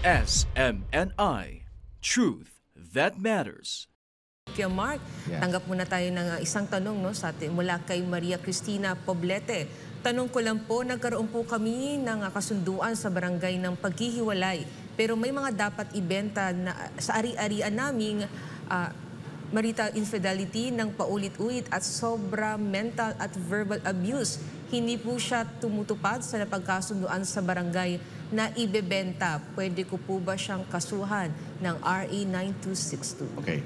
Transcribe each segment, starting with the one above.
SMNI. Truth that matters. Kaya Mark, Yeah. tanggap muna tayo ng uh, isang tanong no, sa atin, mula kay Maria Cristina Poblete. Tanong ko lang po, nagkaroon po kami ng uh, kasunduan sa barangay ng paghihiwalay. Pero may mga dapat ibenta na, uh, sa ari-arian naming uh, marital infidelity ng paulit-ulit at sobra mental at verbal abuse. Hindi po siya tumutupad sa napagkasunduan sa barangay na ibebenta. Pwede ko po ba siyang kasuhan ng RA 9262? Okay.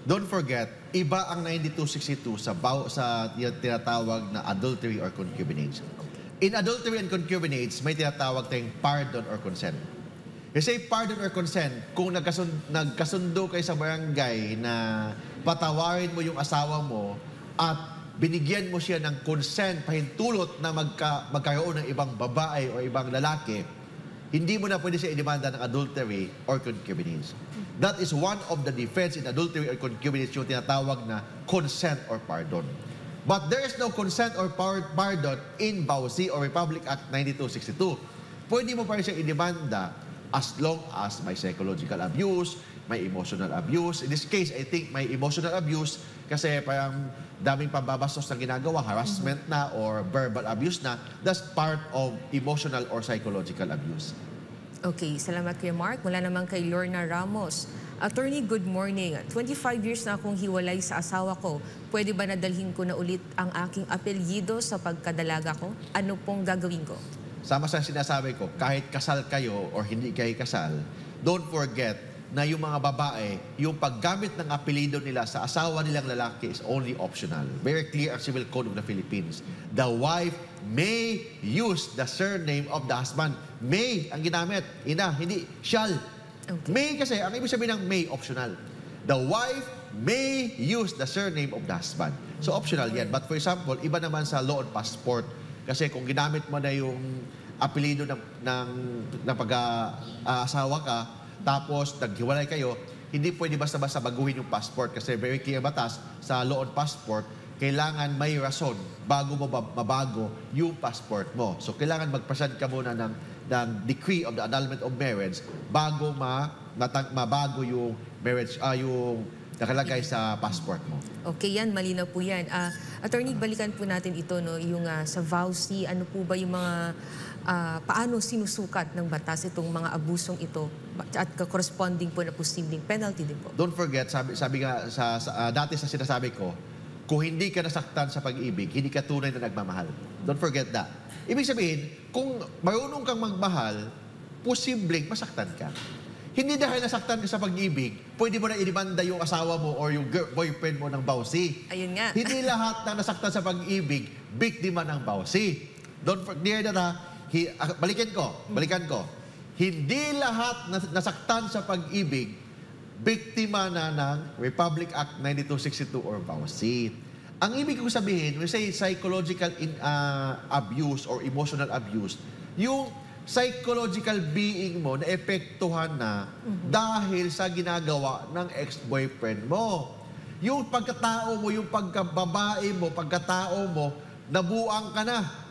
Don't forget, iba ang 9262 sa baw sa tinatawag na adultery or concubinage. In adultery and concubinage, may tinatawag tayong pardon or consent. Kasi pardon or consent, kung nagkasundo, nagkasundo kayo sa barangay na patawarin mo yung asawa mo at binigyan mo siya ng consent, pahintulot na magka, magkaroon ng ibang babae o ibang lalaki, hindi mo na pwede siya idemanda ng adultery or concubinage. That is one of the defense in adultery or concubinage yung tinatawag na consent or pardon. But there is no consent or par- pardon in BAUSI or Republic Act 9262. Pwede mo pa rin siya idemanda as long as may psychological abuse, may emotional abuse. In this case, I think may emotional abuse kasi parang daming pambabastos na ginagawa, harassment na or verbal abuse na. That's part of emotional or psychological abuse. Okay, salamat kay Mark. Mula naman kay Lorna Ramos. Attorney, good morning. 25 years na akong hiwalay sa asawa ko. Pwede ba nadalhin ko na ulit ang aking apelyido sa pagkadalaga ko? Ano pong gagawin ko? Sama sa sinasabi ko, kahit kasal kayo or hindi kayo kasal, don't forget na yung mga babae, yung paggamit ng apelido nila sa asawa nilang lalaki is only optional. Very clear ang Civil Code of the Philippines. The wife may use the surname of the husband. May ang ginamit. Ina, hindi shall. Okay. May kasi, ang ibig sabihin ng may, optional. The wife may use the surname of the husband. So optional yan. But for example, iba naman sa law and passport. Kasi kung ginamit mo na yung apelido ng, ng, ng pag-asawa ka, tapos naghiwalay kayo, hindi pwede basta-basta baguhin yung passport kasi very clear batas sa law passport, kailangan may rason bago mo ba- mabago yung passport mo. So kailangan mag-present ka muna ng, ng decree of the annulment of marriage bago ma, matang, mabago yung marriage, ah, yung nakalagay sa passport mo. Okay, yan. Malinaw po yan. Ah, attorney, balikan po natin ito, no? yung ah, sa VAUSI, ano po ba yung mga, ah, paano sinusukat ng batas itong mga abusong ito at corresponding po na posibleng penalty din po? Don't forget, sabi, sabi nga sa, sa- ah, dati sa sinasabi ko, kung hindi ka nasaktan sa pag-ibig, hindi ka tunay na nagmamahal. Don't forget that. Ibig sabihin, kung marunong kang magmahal, posibleng masaktan ka. Hindi dahil nasaktan ka sa pag-ibig, pwede mo na inibanda yung asawa mo or yung girl, boyfriend mo ng bawsi. Ayun nga. Hindi lahat ng nasaktan sa pag-ibig, biktima ng bawsi. Don't forget that ha. Hi, ah, balikan ko, balikan ko. Hindi lahat nas- nasaktan sa pag-ibig, biktima na ng Republic Act 9262 or bawsi. Ang ibig kong sabihin, we say psychological in, ah, abuse or emotional abuse, yung psychological being mo na epektuhan na dahil sa ginagawa ng ex-boyfriend mo. Yung pagkatao mo, yung pagkababae mo, pagkatao mo, nabuang ka na.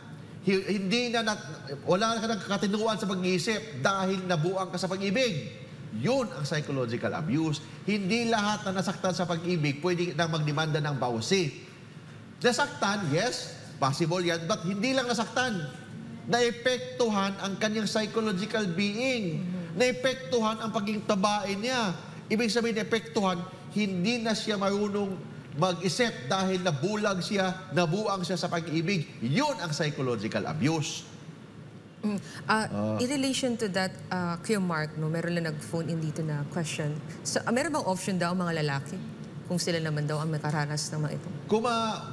Hi- Hindi na, nat- wala ka ng katinuan sa pag-iisip dahil nabuang ka sa pag-ibig. Yun ang psychological abuse. Hindi lahat na nasaktan sa pag-ibig pwede na magdemanda ng bawsi. Nasaktan, yes, possible yan, but hindi lang nasaktan. Naepektuhan ang kanyang psychological being. Naepektuhan ang pagiging tabain niya. Ibig sabihin, naepektuhan, hindi na siya marunong mag-isip dahil nabulag siya, nabuang siya sa pag-ibig. Yun ang psychological abuse. Mm. Ah, in relation to that, uh, Kuya Mark, no, meron lang nag-phone in dito na question. So, ah, meron bang option daw mga lalaki? Kung sila naman daw ang makaranas ng mga ito. Kung,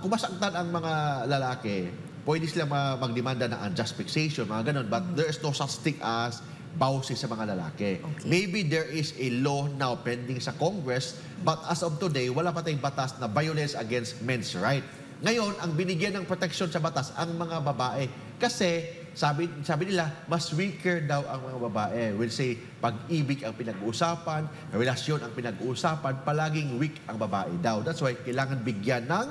masaktan ang mga lalaki, pwede sila ma- magdemanda ng unjust fixation, mga ganun. But there is no such thing as bawsi sa mga lalaki. Okay. Maybe there is a law now pending sa Congress, but as of today, wala pa tayong batas na violence against men's right. Ngayon, ang binigyan ng protection sa batas ang mga babae. Kasi, sabi, sabi nila, mas weaker daw ang mga babae. We'll say, pag-ibig ang pinag-uusapan, relasyon ang pinag-uusapan, palaging weak ang babae daw. That's why, kailangan bigyan ng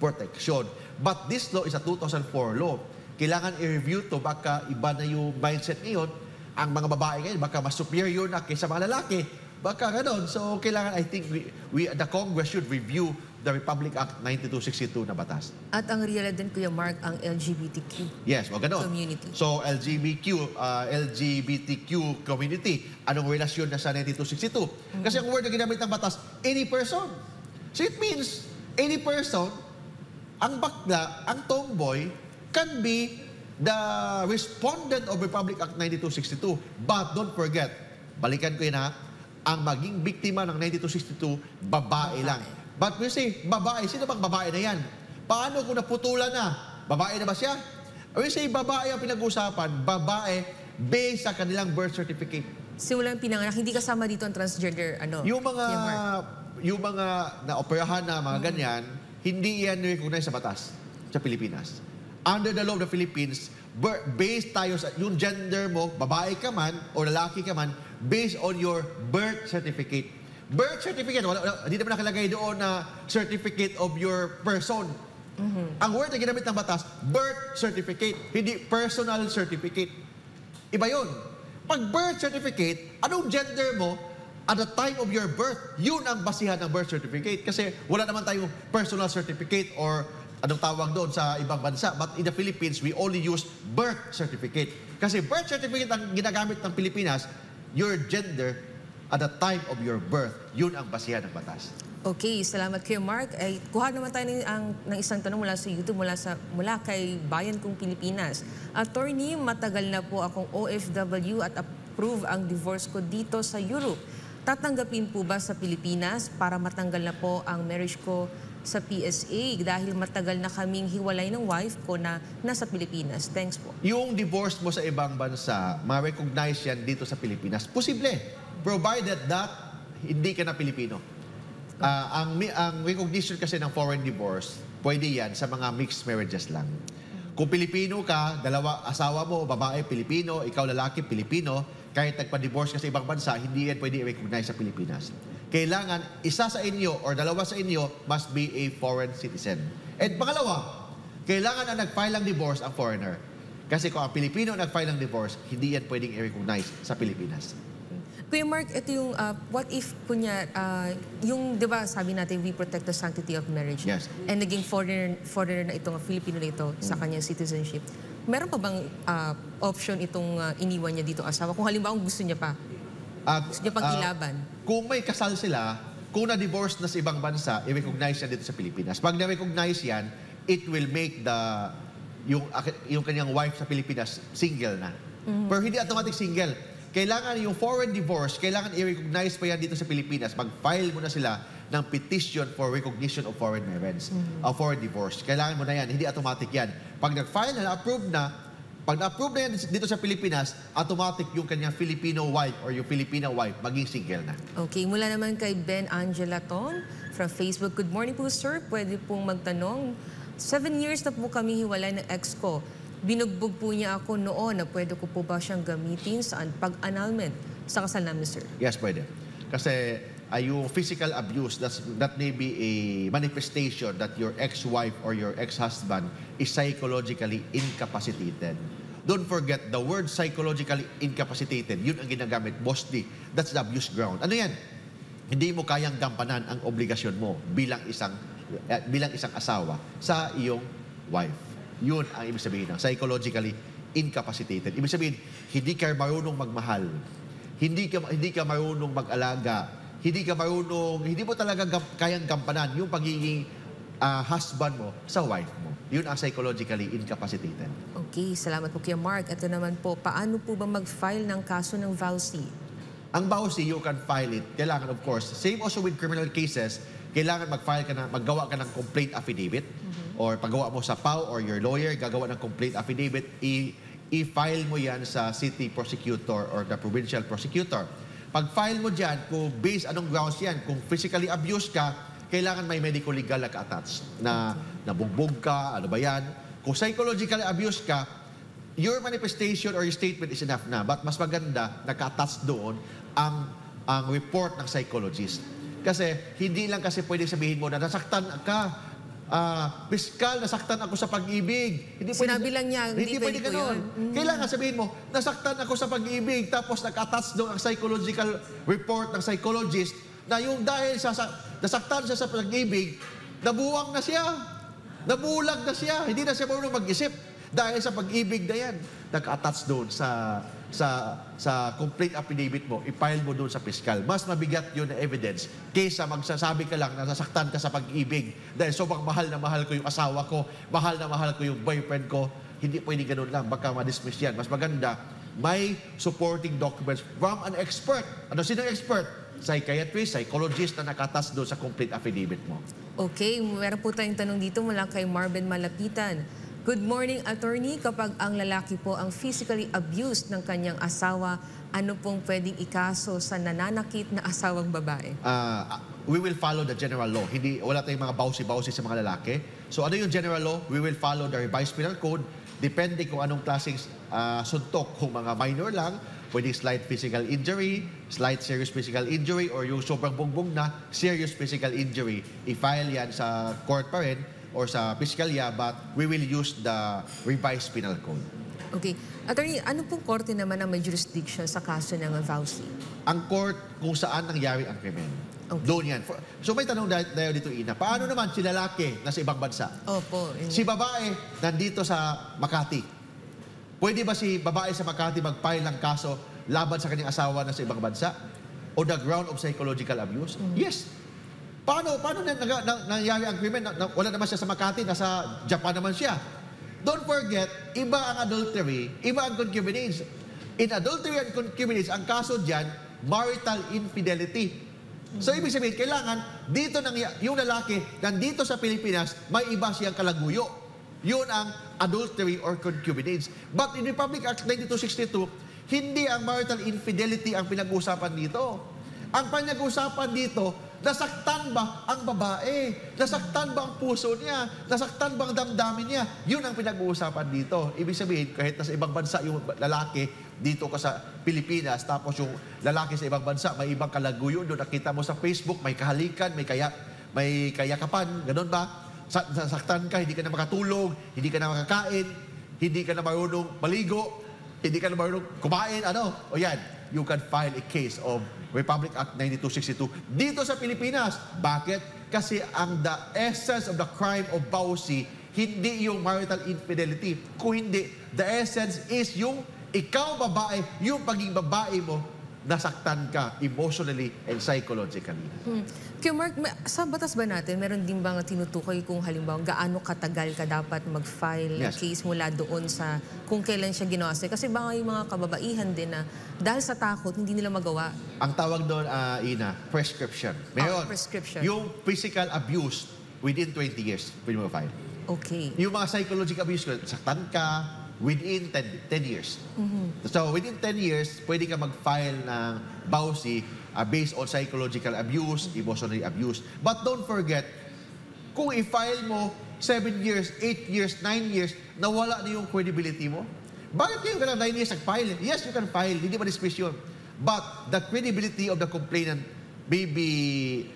protection. But this law is a 2004 law. Kailangan i-review to baka iba na yung mindset ngayon. Ang mga babae ngayon, baka mas superior na kaysa mga lalaki. Baka ganon. So, kailangan, I think, we, we, the Congress should review the Republic Act 9262 na batas. At ang realidad din, Kuya Mark, ang LGBTQ. Yes, o ganon. Community. So, LGBTQ, uh, LGBTQ community, anong relasyon na sa 9262? Kasi ang word na ginamit ng batas, any person. So, it means, any person, ang bakla, ang tomboy, can be the respondent of Republic Act 9262. But don't forget, balikan ko yun ha, ang maging biktima ng 9262, babae lang. But we say, babae, sino bang babae na yan? Paano kung naputulan na? Babae na ba siya? We say, babae ang pinag-usapan, babae based sa kanilang birth certificate. Simulang pinanganak, hindi kasama dito ang transgender, ano? Yung mga yung mga naoperahan na mga ganyan, hindi yan recognize sa batas sa Pilipinas. Under the law of the Philippines, based tayo sa yung gender mo, babae ka man o lalaki ka man, based on your birth certificate. Birth certificate, wala, wala, hindi naman nakalagay doon na certificate of your person. Ang word na ginamit ng batas, birth certificate, hindi personal certificate. Iba yun. Pag birth certificate, anong gender mo at the time of your birth, yun ang basihan ng birth certificate. Kasi wala naman tayong personal certificate or anong tawag doon sa ibang bansa. But in the Philippines, we only use birth certificate. Kasi birth certificate ang ginagamit ng Pilipinas, your gender at the time of your birth, yun ang basihan ng batas. Okay, salamat Kuya Mark. Ay, kuha naman tayo ng, ang, ng isang tanong mula sa YouTube, mula, sa, mula kay Bayan Kong Pilipinas. Attorney, matagal na po akong OFW at approve ang divorce ko dito sa Europe. Tatanggapin po ba sa Pilipinas para matanggal na po ang marriage ko sa PSA dahil matagal na kaming hiwalay ng wife ko na nasa Pilipinas? Thanks po. Yung divorce mo sa ibang bansa, ma-recognize yan dito sa Pilipinas. Posible. Provided that hindi ka na Pilipino. Ah, ang, ang recognition kasi ng foreign divorce, pwede yan sa mga mixed marriages lang. Kung Pilipino ka, dalawa, asawa mo, babae, Pilipino, ikaw lalaki, Pilipino, kahit nagpa-divorce ka sa ibang bansa, hindi yan pwede i-recognize sa Pilipinas. Kailangan, isa sa inyo or dalawa sa inyo must be a foreign citizen. And pangalawa, kailangan na nag-file ng divorce ang foreigner. Kasi kung ang Pilipino ang nag-file ng divorce, hindi yan pwedeng i-recognize sa Pilipinas. Kuya Mark, ito yung uh, what if kunya uh, yung 'di ba sabi natin we protect the sanctity of marriage. Yes. And naging foreigner foreigner na itong Filipino na ito sa kanyang citizenship. Meron pa bang uh, option itong uh, iniwan niya dito asawa kung halimbawa gusto niya pa? At, Gusto pang ah, ilaban? kung may kasal sila, kung na-divorce na sa ibang bansa, i-recognize yan dito sa Pilipinas. Pag na-recognize yan, it will make the yung, yung kanyang wife sa Pilipinas single na. Pero hindi automatic single. Kailangan yung foreign divorce, kailangan i-recognize pa yan dito sa Pilipinas. Mag-file mo na sila ng petition for recognition of foreign marriage, of foreign divorce. Kailangan mo na yan, hindi automatic yan. Pag nag-file na, na-approve na, pag na-approve na yan dito sa Pilipinas, automatic yung kanyang Filipino wife or yung Filipina wife maging single na. Okay, mula naman kay Ben Angela Ton from Facebook. Good morning po sir, pwede pong magtanong. Seven years na po kami hiwalay ng ex ko. Binugbog po niya ako noon na pwede ko po ba siyang gamitin sa pag-annulment sa kasal namin, sir? Yes, pwede. Kasi ay yung physical abuse, that's, that may be a manifestation that your ex-wife or your ex-husband is psychologically incapacitated. Don't forget, the word psychologically incapacitated, yun ang ginagamit mostly. That's the abuse ground. Ano yan? Hindi mo kayang gampanan ang obligasyon mo bilang isang eh, bilang isang asawa sa iyong wife. Yun ang ibig sabihin ng psychologically incapacitated. Ibig sabihin, hindi ka marunong magmahal. Hindi ka hindi ka marunong mag-alaga. Hindi ka marunong, hindi mo talaga gam- kayang gampanan yung pagiging ah, husband mo sa wife mo. Yun ang psychologically incapacitated. Okay, salamat po Kuya Mark. Ito naman po, paano po ba mag-file ng kaso ng VALSI? Ang BAUSI, you can file it. Kailangan, of course, same also with criminal cases, kailangan mag-file ka na, maggawa ka ng complaint affidavit or paggawa mo sa PAO or your lawyer, gagawa ng complaint affidavit, i-file mo yan sa city prosecutor or the provincial prosecutor. Pag-file mo dyan, kung based anong grounds yan, kung physically abused ka, kailangan may medical legal na ka-attach na nabugbog ka, ano ba yan. Kung psychologically abused ka, your manifestation or your statement is enough na. But mas maganda, naka-attach doon ang, ang report ng psychologist. Kasi hindi lang kasi pwede sabihin mo na nasaktan ka, ah, piskal, nasaktan ako sa pag-ibig. Hindi Sinabi lang niya, hindi pwede pwede ganun. yun. Kailangan sabihin mo, nasaktan ako sa pag-ibig, tapos nag-attach doon ang psychological report ng psychologist na yung dahil sa, sa nasaktan siya sa pag-ibig, nabuwang na siya. Nabulag na siya. Hindi na siya marunong mag-isip. Dahil sa pag-ibig na yan, nag-attach doon sa sa sa complete affidavit mo, i-file mo doon sa piskal. Mas mabigat yun na evidence kaysa magsasabi ka lang na nasaktan ka sa pag-ibig dahil sobrang mahal na mahal ko yung asawa ko, mahal na mahal ko yung boyfriend ko. Hindi pwede ganun lang, baka ma-dismiss yan. Mas maganda, may supporting documents from an expert. Ano sino expert? Psychiatrist, psychologist na nakatas doon sa complete affidavit mo. Okay, meron po tayong tanong dito mula kay Marvin Malapitan. Good morning, attorney. Kapag ang lalaki po ang physically abused ng kanyang asawa, ano pong pwedeng ikaso sa nananakit na asawang babae? uh, we will follow the general law. Hindi, wala tayong mga bawsi-bawsi sa mga lalaki. So ano yung general law? We will follow the revised penal code. Depende kung anong klaseng uh, suntok. Kung mga minor lang, pwede slight physical injury, slight serious physical injury, or yung sobrang bongbong na serious physical injury. I-file yan sa court pa rin or sa piskalya, but we will use the revised penal code. Okay. Attorney, ano pong korte naman ang may jurisdiction sa kaso ng vowsy? Ang court kung saan nangyari ang krimen. Okay. Doon yan. So may tanong dahil dito, Ina. Paano naman si lalaki na sa ibang bansa? Opo. Si babae nandito sa Makati. Pwede ba si babae sa Makati mag-file ng kaso laban sa kanyang asawa na sa ibang bansa? O the ground of psychological abuse? Yes. Paano, paano na, na, na, nangyari ang krimen? Na, na- wala naman siya sa Makati, nasa Japan naman siya. Don't forget, iba ang adultery, iba ang concubinage. In adultery and concubinage, ang kaso dyan, marital infidelity. So, ibig sabihin, kailangan dito nang yung lalaki nandito sa Pilipinas, may iba siyang kalaguyo. Yun ang adultery or concubinage. But in Republic Act 9262, hindi ang marital infidelity ang pinag-uusapan dito. Ang pinag-uusapan dito, nasaktan ba ang babae? Nasaktan ba ang puso niya? Nasaktan ba ang damdamin niya? Yun ang pinag-uusapan dito. Ibig sabihin, kahit nasa ibang bansa yung lalaki, dito ka sa Pilipinas, tapos yung lalaki sa ibang bansa, may ibang kalaguyo doon. Nakita mo sa Facebook, may kahalikan, may kaya, may kayakapan, ganun ba? Sa, nasaktan ka, hindi ka na makatulog, hindi ka na makakain, hindi ka na marunong maligo, hindi ka na marunong kumain, ano? O yan, you can file a case of Republic Act 9262 dito sa Pilipinas. Bakit? Kasi ang the essence of the crime of bawsi, hindi yung marital infidelity. Kung hindi, the essence is yung ikaw babae, yung pagiging babae mo, nasaktan ka emotionally and psychologically. Hmm. Kaya Mark, ma- sa batas ba natin, meron din bang tinutukoy kung halimbawa gaano katagal ka dapat mag-file Yes. case mula doon sa kung kailan siya ginawa? Kasi baka yung mga kababaihan din na dahil sa takot, hindi nila magawa. Ang tawag doon, ah, Ina, prescription. Meron. Ah, prescription. Yung physical abuse within 20 years, pwede mo file. Okay. Yung mga psychological abuse, saktan ka within 10, 10 years. So within 10 years, pwede ka mag-file ng BAUSI uh, based on psychological abuse, emotional abuse. But don't forget, kung i-file mo 7 years, 8 years, 9 years, nawala na yung credibility mo, bakit kayo ka na 9 years nag-file? Yes, you can file, hindi ma-dismiss yun. But the credibility of the complainant may be,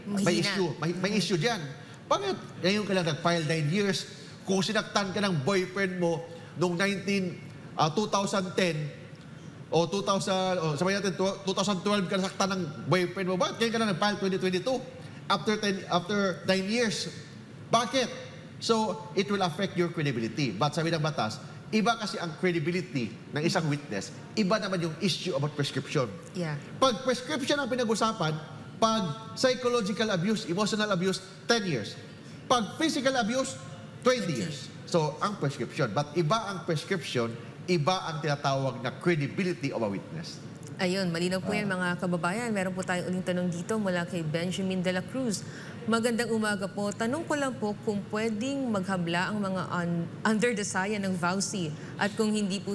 may Mahina. issue, may, may issue dyan. Bakit ngayon ka lang nag-file 9 years? Kung sinaktan ka ng boyfriend mo noong 19, ah, 2010, o 2000, o sabihin natin, tw- 2012 ka nasaktan ng boyfriend mo, bakit ngayon ka lang nag-file 2022? After 10, after 9 years. Bakit? So, it will affect your credibility. But sabi ng batas, iba kasi ang credibility ng isang witness, iba naman yung issue about prescription. Yeah. Pag prescription ang pinag-usapan, pag psychological abuse, emotional abuse, 10 years. Pag physical abuse, 20 years. So, ang prescription. But iba ang prescription, iba ang tinatawag na credibility of a witness. Ayun, malinaw po yan mga kababayan. Meron po tayong uling tanong dito mula kay Benjamin de la Cruz. Magandang umaga po. Tanong ko lang po kung pwedeng maghabla ang mga un- under the saya ng VAUSI at kung hindi po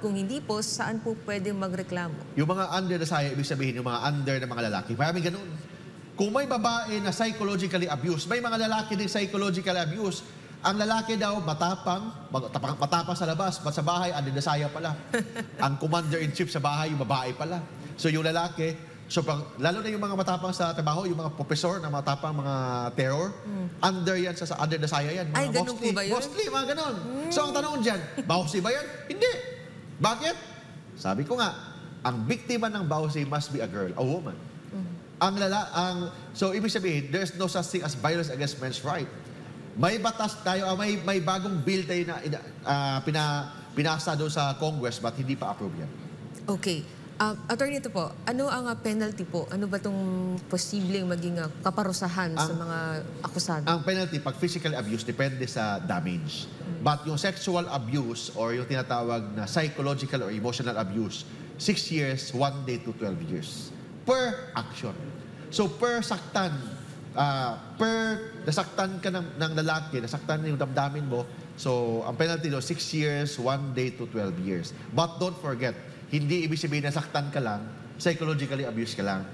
kung hindi po, saan po pwedeng magreklamo? Yung mga under na saya, ibig sabihin yung mga under na mga lalaki. Maraming ganun. Kung may babae na psychologically abused, may mga lalaki din psychological abuse. Ang lalaki daw, matapang, matapang, sa labas, but sa bahay, under na saya pala. Ang commander-in-chief sa bahay, yung babae pala. So yung lalaki, So, pag, lalo na yung mga matapang sa trabaho, yung mga professor na matapang mga terror, under yan, sa, under the saya yan. Mga Hmm. Ay, ganun mostly, po ba yun? Hmm. Mostly, mga ganon. So, ang tanong dyan, bawsi ba yan? Hindi. Bakit? Sabi ko nga, ang biktima ng bawsi must be a girl, a woman. Hmm. Ang lala, ang, so ibig sabihin, there's no such thing as violence against men's right. May batas tayo, ah, may, may bagong bill tayo na ah, pina, pinasa doon sa Congress but hindi pa approve yan. Okay. Uh, attorney ito po, ano ang uh, penalty po? Ano ba itong posibleng maging uh, kaparusahan sa Ang- mga akusado? Ang penalty, pag physical abuse, depende sa damage. But yung sexual abuse or yung tinatawag na psychological or emotional abuse, 6 years, 1 day to 12 years. Per action. So per saktan, ah, per nasaktan ka ng, ng lalaki, nasaktan yung damdamin mo, so ang penalty do 6 years, 1 day to 12 years. But don't forget, hindi ibig sabihin nasaktan ka lang, psychologically abuse ka lang.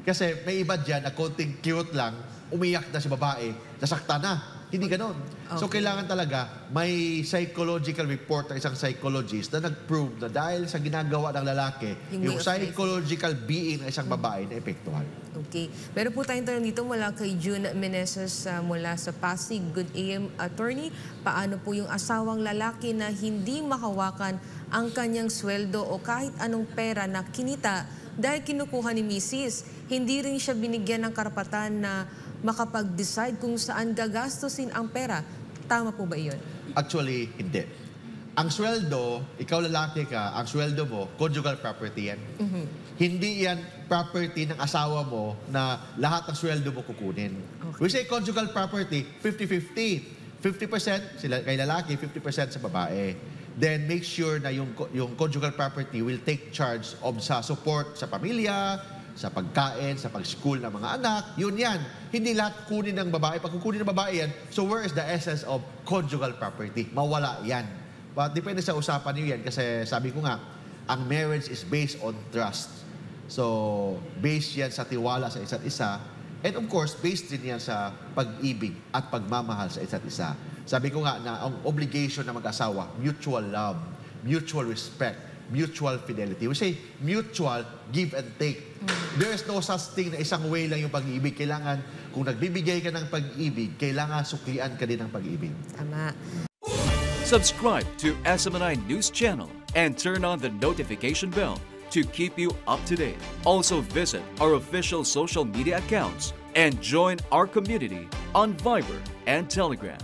Kasi may iba dyan na konting cute lang, umiyak na si babae, nasaktan na. Hindi ganon. So Okay. kailangan talaga may psychological report ng isang psychologist na nag-prove na dahil sa ginagawa ng lalaki, Yung yung, psychological being ng isang babae na epektuhan. Okay. Meron po tayong tanong dito mula kay June Meneses uh, mula sa Pasig. Good AM attorney. Paano po yung asawang lalaki na hindi makawakan ang kanyang sweldo o kahit anong pera na kinita dahil kinukuha ni Mrs. Hindi rin siya binigyan ng karapatan na makapag-decide kung saan gagastusin ang pera. Tama po ba iyon? Actually, hindi. Ang sweldo, ikaw lalaki ka, ang sweldo mo, conjugal property yan. Hindi yan property ng asawa mo na lahat ng sweldo mo kukunin. We say conjugal property, 50-50. 50% sila kay lalaki, 50% sa babae. Then make sure na yung yung conjugal property will take charge of sa support sa pamilya, sa pagkain, sa pag-school ng mga anak, yun yan. Hindi lahat kunin ng babae. Pag kukunin ng babae yan, so where is the essence of conjugal property? Mawala yan. But depende sa usapan niyo yan kasi sabi ko nga, ang marriage is based on trust. So, based yan sa tiwala sa isa't isa. And of course, based din yan sa pag-ibig at pagmamahal sa isa't isa. Sabi ko nga na ang obligation ng mag-asawa, mutual love, mutual respect, mutual fidelity. We say mutual give and take. There is no such thing na isang way lang yung pag-ibig. Kailangan, kung nagbibigay ka ng pag-ibig, kailangan suklian ka din ng pag-ibig. Tama. Subscribe to SMNI News Channel and turn on the notification bell to keep you up to date. Also visit our official social media accounts and join our community on Viber and Telegram.